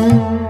Música